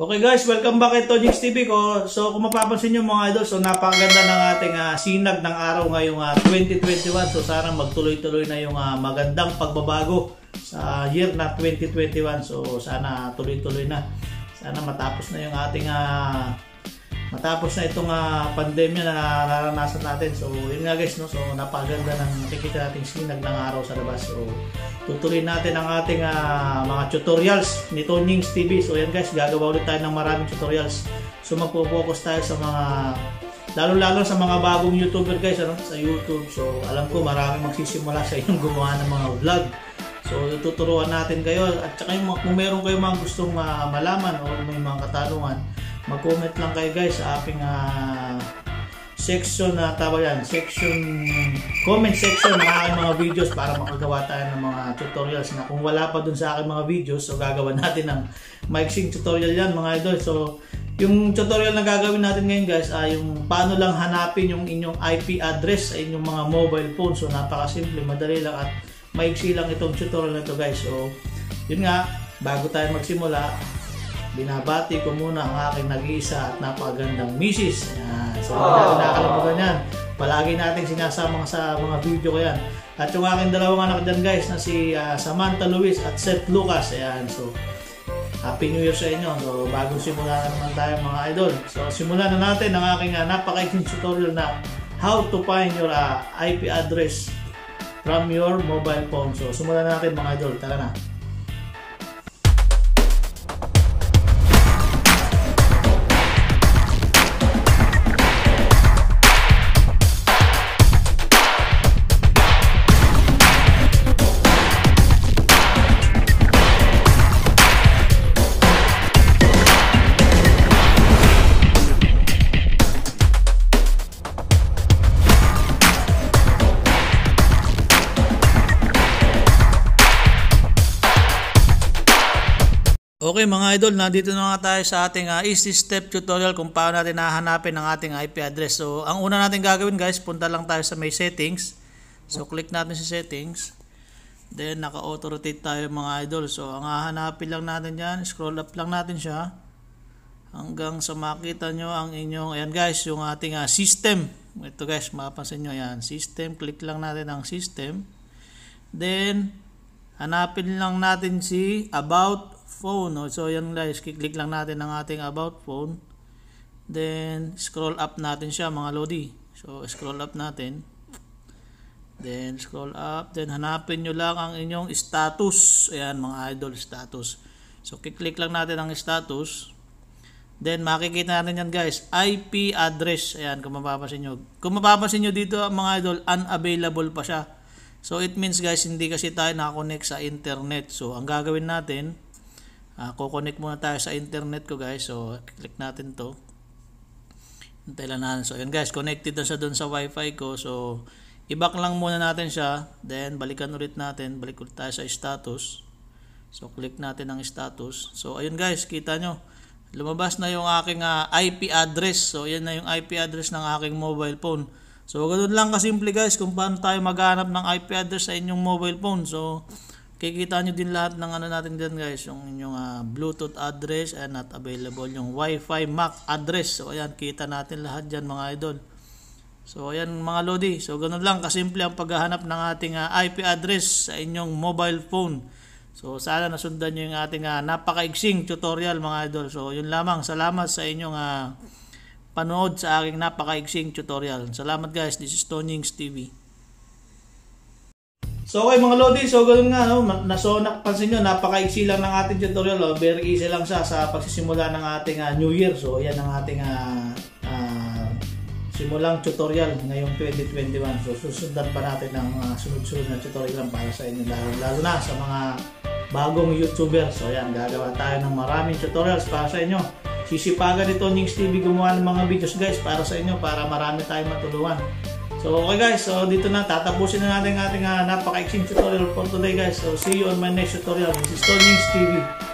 Okay guys, welcome back ito Jigs TV ko. So kung mapapansin nyo mga idol, so napakaganda ng ating uh, sinag ng araw ngayong uh, 2021. So sana magtuloy-tuloy na yung uh, magandang pagbabago sa year na 2021. So sana tuloy-tuloy na. Sana matapos na yung ating uh, matapos na itong uh, pandemya na naranasan natin. So, yun nga guys, no? So, napaganda ng nakikita nating sinag ng araw sa labas. So, tutuloy natin ang ating uh, mga tutorials ni Tonyings TV. So, yan guys, gagawa ulit tayo ng maraming tutorials. So, magpo-focus tayo sa mga lalo-lalo sa mga bagong YouTuber guys ano, sa YouTube. So, alam ko marami magsisimula sa inyong gumawa ng mga vlog. So, tuturuan natin kayo at saka yung, kung meron kayong mga gustong uh, malaman o may mga katanungan, mag-comment lang kayo guys sa aking uh, section na uh, tawag yan, section comment section ng aking mga videos para makagawa tayo ng mga tutorials na kung wala pa dun sa aking mga videos so gagawin natin ng maiksing tutorial yan mga idol. So yung tutorial na gagawin natin ngayon guys ay yung paano lang hanapin yung inyong IP address sa inyong mga mobile phone. So napakasimple, madali lang at maiksi lang itong tutorial na to guys. So yun nga bago tayo magsimula binabati ko muna ang aking nag-iisa at napakagandang misis. Ayan. So, oh. nakakalimutan yan. Palagi natin sinasama sa mga video ko yan. At yung aking dalawang anak dyan guys na si uh, Samantha Luis at Seth Lucas. Ayan. So, Happy New Year sa inyo. So, bago simula na naman tayo mga idol. So, simulan na natin ang aking uh, napakaiking tutorial na how to find your uh, IP address from your mobile phone. So, simulan na natin mga idol. Tara na. Okay mga idol, nandito na nga tayo sa ating uh, easy step tutorial kung paano natin nahanapin ang ating IP address. So, ang una natin gagawin guys, punta lang tayo sa may settings. So, click natin sa settings. Then, naka-auto rotate tayo mga idol. So, ang hahanapin lang natin yan, scroll up lang natin siya. Hanggang sa makita nyo ang inyong, ayan guys, yung ating uh, system. Ito guys, mapapansin nyo, ayan, system. Click lang natin ang system. Then, hanapin lang natin si about phone. No? So, yan guys, click lang natin ang ating about phone. Then, scroll up natin siya mga lodi. So, scroll up natin. Then, scroll up. Then, hanapin nyo lang ang inyong status. Ayan, mga idol status. So, click lang natin ang status. Then, makikita natin yan guys. IP address. Ayan, kung mapapansin nyo. Kung mapapansin nyo dito, mga idol, unavailable pa siya. So, it means guys, hindi kasi tayo nakakonect sa internet. So, ang gagawin natin, uh, kukonect muna tayo sa internet ko guys. So click natin to. Hintay lang natin. So yun guys connected na siya dun sa wifi ko. So i-back lang muna natin siya. Then balikan ulit natin. Balik ulit tayo sa status. So click natin ang status. So ayun guys kita nyo. Lumabas na yung aking uh, ah, IP address. So yan na yung IP address ng aking mobile phone. So ganoon lang kasimple guys kung paano tayo maghanap ng IP address sa inyong mobile phone. So Kikita nyo din lahat ng ano natin dyan guys, yung inyong uh, Bluetooth address and not available, yung Wi-Fi MAC address. So ayan, kita natin lahat dyan mga idol. So ayan mga lodi, so ganun lang kasimple ang paghahanap ng ating uh, ah, IP address sa inyong mobile phone. So sana nasundan nyo yung ating uh, napakaigsing tutorial mga idol. So yun lamang, salamat sa inyong uh, panood sa aking napakaigsing tutorial. Salamat guys, this is Tonings TV. So okay mga Lodi, so ganoon nga, no? naso napansin nyo, napaka-easy lang ng ating tutorial. Oh. Very easy lang siya sa pagsisimula ng ating uh, New Year. So yan ang ating uh, uh, simulang tutorial ngayong 2021. So susundan pa natin ng uh, sunod-sunod na tutorial para sa inyo. Lalo, lalo na sa mga bagong YouTuber. So yan, gagawa tayo ng maraming tutorials para sa inyo. Sisipagan nito Nings TV gumawa ng mga videos guys para sa inyo para marami tayong matulungan. So okay guys, so dito na tatapusin na natin ating uh, napaka-exciting tutorial for today guys. So see you on my next tutorial. This is Tony's TV.